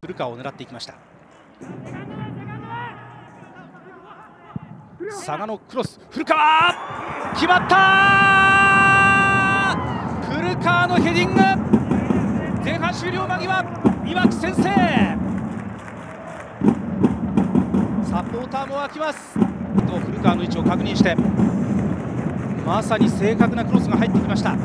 古川を狙っていきました。佐賀のクロス古川決まった古川のヘディング前半終了間際いわき先生サポーターも沸きます。と古川の位置を確認してまさに正確なクロスが入ってきました。